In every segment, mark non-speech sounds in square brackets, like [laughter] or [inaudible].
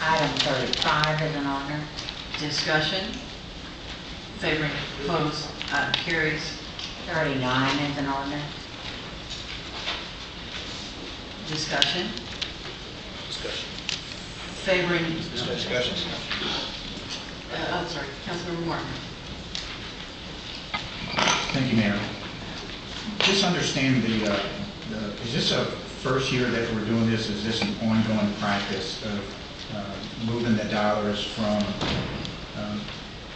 Item thirty-five is an ordinance. Discussion? Favoring opposed, uh, carries. Thirty-nine is an ordinance. Discussion? Discussion. Favoring, Discussion. uh, I'm sorry, Councilmember Martin. Thank you, Mayor. Just understand the, uh, the, is this a first year that we're doing this? Is this an ongoing practice of moving the dollars from um,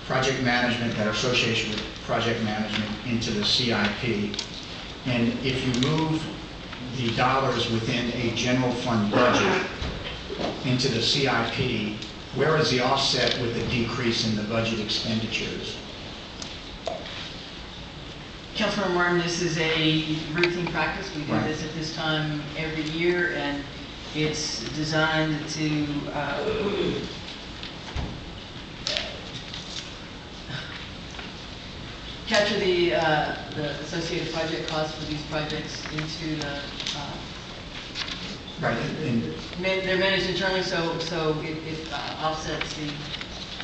project management, that are associated with project management into the CIP? And if you move the dollars within a general fund budget into the CIP, where is the offset with the decrease in the budget expenditures? Councilmember Martin, this is a routine practice. We do Right. this at this time every year, and it's designed to, uh, capture the, uh, the associated project costs for these projects into the, uh, Right, and man- they're managed internally, so, so it it uh, offsets the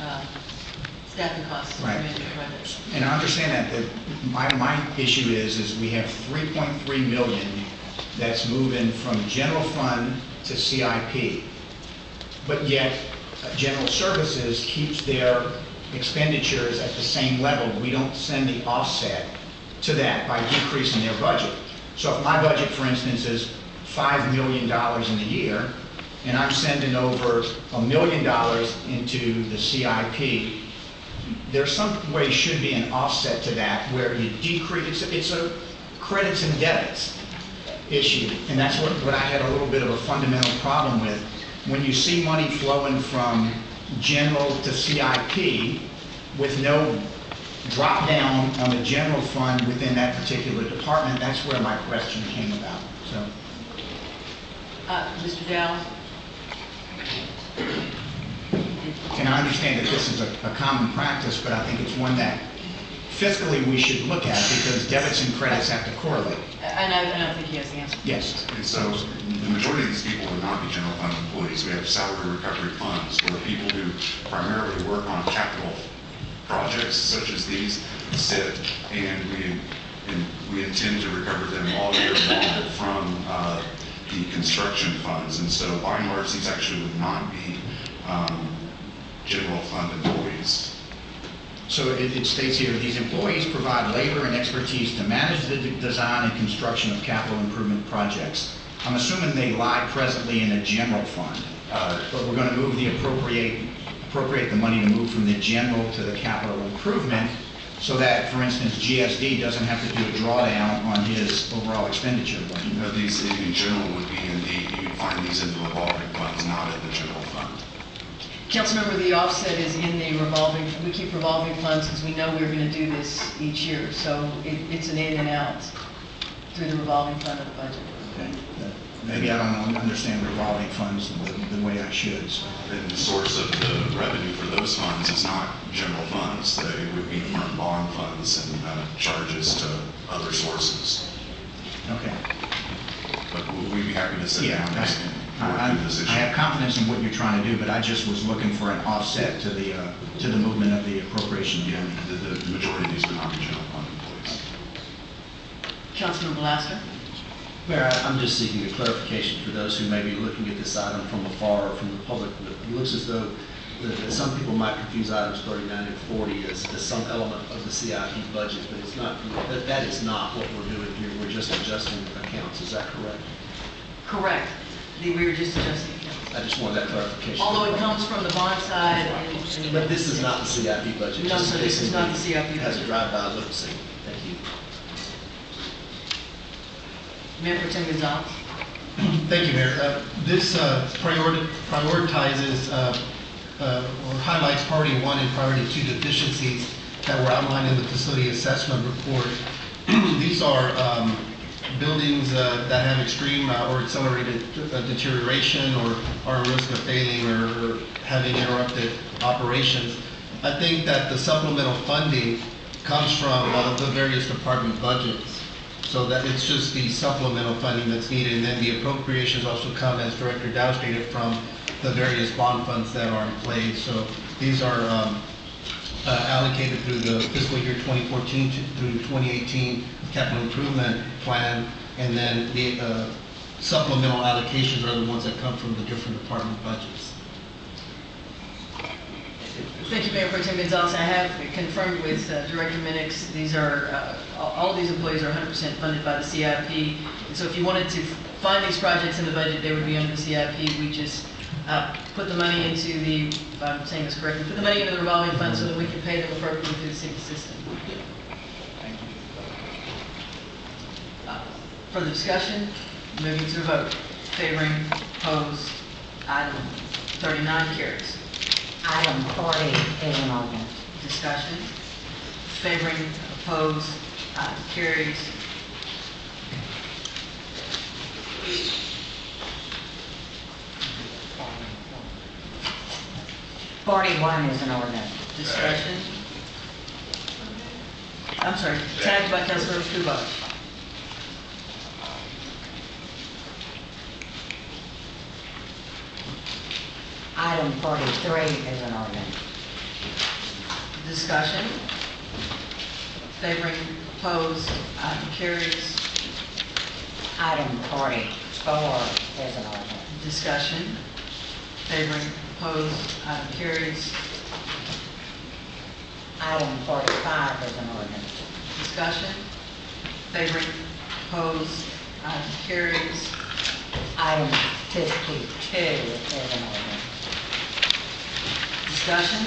uh, staffing costs Right. manage the projects. And I understand that, that my, my issue is, is we have 3.3 million that's moving from general fund to CIP. But yet, uh, general services keeps their expenditures at the same level. We don't send the offset to that by decreasing their budget. So if my budget, for instance, is $5 million in a year, and I'm sending over a million dollars into the CIP, there's some way should be an offset to that where you decrease, it's, it's a credits and debits issue. And that's what, what I had a little bit of a fundamental problem with. When you see money flowing from general to CIP with no drop down on the general fund within that particular department, that's where my question came about, so. Uh, Mr. Dowe? And I understand that this is a, a common practice, but I think it's one that fiscally we should look at because debits and credits have to correlate. And I, I don't think he has the answer. Yes. And so the majority of these people would not be general fund employees. We have salary recovery funds where people who primarily work on capital projects such as these sit and we, and we intend to recover them all year long from uh, the construction funds. And so by and large, these actually would not be um, general fund employees. So it, it states here, these employees provide labor and expertise to manage the de- design and construction of capital improvement projects. I'm assuming they lie presently in a general fund, Uh, but we're gonna move the appropriate, appropriate the money to move from the general to the capital improvement so that, for instance, GSD doesn't have to do a drawdown on his overall expenditure budget. You know, these in general would be in the, you'd find these in the revolving funds, not in the general fund. Councilmember, the offset is in the revolving, we keep revolving funds because we know we're going to do this each year. So it, it's an in and out through the revolving fund of the budget. Okay? Maybe I don't understand revolving funds the, the way I should, so. And the source of the revenue for those funds is not general funds. They would be from bond funds and uh, charges to other sources. Okay. But we- we'd be happy to sit Yeah, down I, and work I- through this I have confidence in what you're trying to do, but I just was looking for an offset to the, uh, to the movement of the appropriation of Yeah, money. the, the the majority of these are not be general fund employees. Councilmember Laster? Mayor, I- I'm just seeking a clarification for those who may be looking at this item from afar or from the public. It looks as though that that some people might confuse items 39 and 40 as, as some element of the CIP budget, but it's not, that, that is not what we're doing here. We're just adjusting accounts. Is that correct? Correct. The- We were just adjusting. I just wanted that clarification. Although it comes from the bond side and. and- But this is not the CIP budget. No, sir, this is not the CIP Has a budget. drive-by look see. Thank you. Mayor Pro Tem Gonzalez? Thank you, Mayor. Uh, This uh, priori- prioritizes uh, uh, or highlights priority one and priority two deficiencies that were outlined in the facility assessment report. [clears throat] These are um, buildings uh, that have extreme uh, or accelerated uh, deterioration or are at risk of failing or having interrupted operations. I think that the supplemental funding comes from uh, the various department budgets. So that it's just the supplemental funding that's needed, and then the appropriations also come, as Director Dowe stated, from the various bond funds that are in place. So these are um, uh, allocated through the fiscal year 2014 to- through 2018 capital improvement plan, and then the uh, supplemental allocations are the ones that come from the different department budgets. Thank you, Mayor Pro Tem Gonzalez. I have confirmed with uh, Director Minnix, these are, uh, all of these employees are 100% funded by the CIP. And so if you wanted to find these projects in the budget, they would be under the CIP. We just uh, put the money into the, if I'm saying this correctly, put the money into the revolving fund so that we can pay them appropriately through the city system. Uh, Further discussion? Moving to a vote. Favoring, opposed, item 39 carries. Item forty is an ordinance. Discussion. Favoring, opposed, item carries. Forty-one is an ordinance. Discussion. I'm sorry, tagged by Councilmember Kubosh. Item forty-three is an ordinance. Discussion. Favoring, opposed, item carries. Item forty-four is an ordinance. Discussion. Favoring, opposed, item carries. Item forty-five is an ordinance. Discussion. Favoring, opposed, item carries. Item fifty-two is an ordinance. Discussion.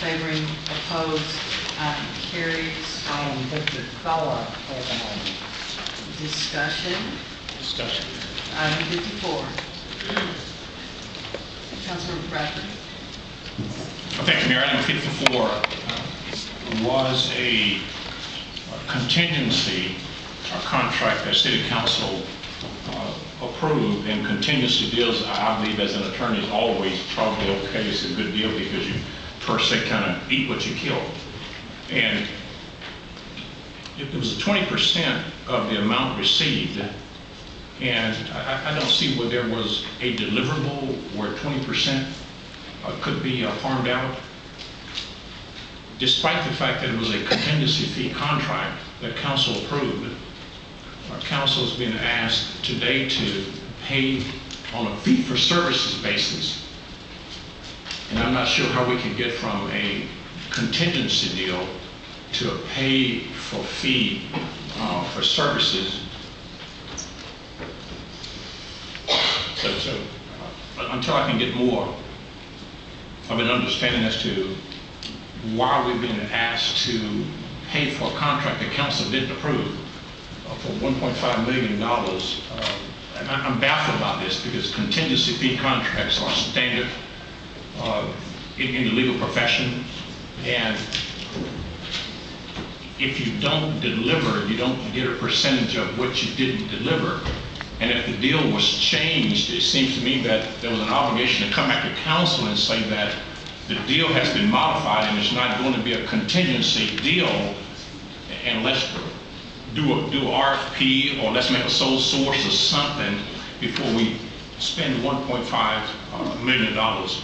Favoring, opposed, item carries. Item fifty-four is an ordinance. Discussion. Discussion. Item fifty-four. Councilmember Bradford. Thank you, Mayor. Item 54 uh, was a contingency uh, contract that city council approved, and contingency deals, I believe, as an attorney, is always probably okay, it's a good deal, because you per se kind of eat what you kill. And it it was 20% of the amount received, and I I- I don't see where there was a deliverable where 20% uh, could be uh, farmed out, despite the fact that it was a contingency fee contract that council approved. Our council is being asked today to pay on a fee-for-services basis. And I'm not sure how we can get from a contingency deal to a pay-for-fee uh, for services. So, so, uh, until I can get more of an understanding as to why we've been asked to pay for a contract that council didn't approve for $1.5 million. uh, And I- I'm baffled by this because contingency fee contracts are standard uh, in in the legal profession. And if you don't deliver, you don't get a percentage of what you didn't deliver. And if the deal was changed, it seems to me that there was an obligation to come back to council and say that the deal has been modified and it's not going to be a contingency deal, and let's do a, do a RFP, or let's make a sole source or something before we spend $1.5 uh, million dollars.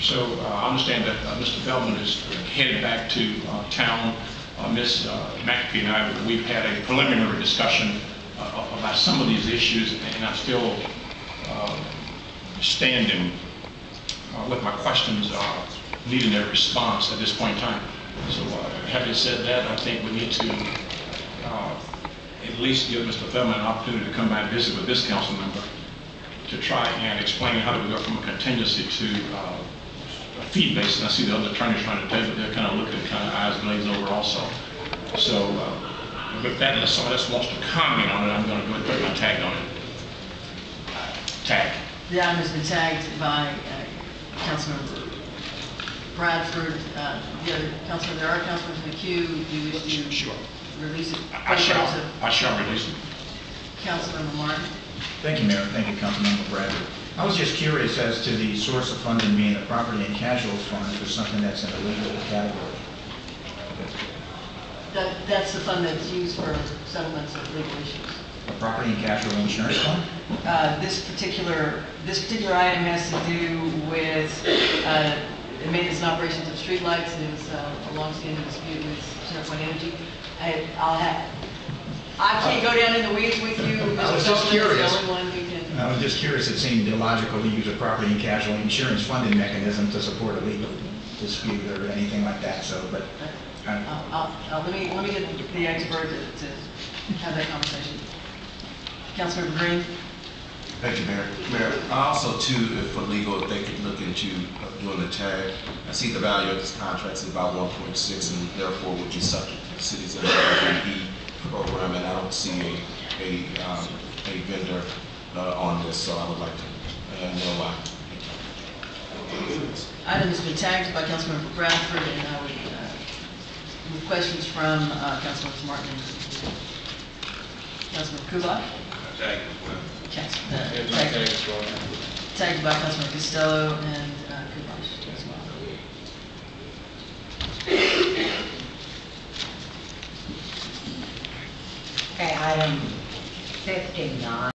So uh, I understand that uh, Mr. Feldman is headed back to uh, town. Uh, Ms. uh, McAfee and I, we've had a preliminary discussion uh, about some of these issues, and I'm still standing with my questions needing a response at this point in time. So having said that, I think we need to at least give Mr. Feldman an opportunity to come by and visit with this council member to try and explain how do we go from a contingency to uh, a fee And I see the other attorneys trying to tell you, but they're kind of looking, kind of eyes glazed over also. So uh, with that, unless someone else wants to comment on it, I'm going to go ahead and put my tag on it. Tag. The item has been tagged by uh, Councilmember Bradford. Uh, The other Councilmember, there are Councilmembers in the queue. Do you wish to Sure. Release it? I shall, I shall release it. Councilmember Martin. Thank you, Mayor. Thank you, Councilmember Bradford. I was just curious as to the source of funding being the property and casual fund for something that's in a legal category. That, that's the fund that's used for settlements of legal issues. Property and casualty insurance fund? Uh, This particular, this particular item has to do with uh, the maintenance and operations of streetlights. There's uh, a longstanding dispute with CenterPoint Energy. I- I'll have, I can't go down in the weeds with you. I was Mr. just is curious. the only one who can. I was just curious, it seemed illogical to use a property and casualty insurance funding mechanism to support a legal dispute or anything like that, so, but, uh, I'll- I'll- I'll- Let me, let me get the expert to to have that conversation. Councilmember Green? Thank you, Mayor. Mayor, also too, if for legal, if they could look into doing a tag. I see the value of this contract is about one point six and therefore would be subject to the city's MRE program and I don't see a, a, um, a vendor, uh, on this, so I would like to, uh, know why. Item has been tagged by Councilmember Bradford, and I would, uh, with questions from uh, Councilmembers Martin Councilmember Kubosh. Tag as well. Council- uh, tagged- Tagged by Councilmember Costello and uh, Kubosh as well. Okay, item fifty-nine.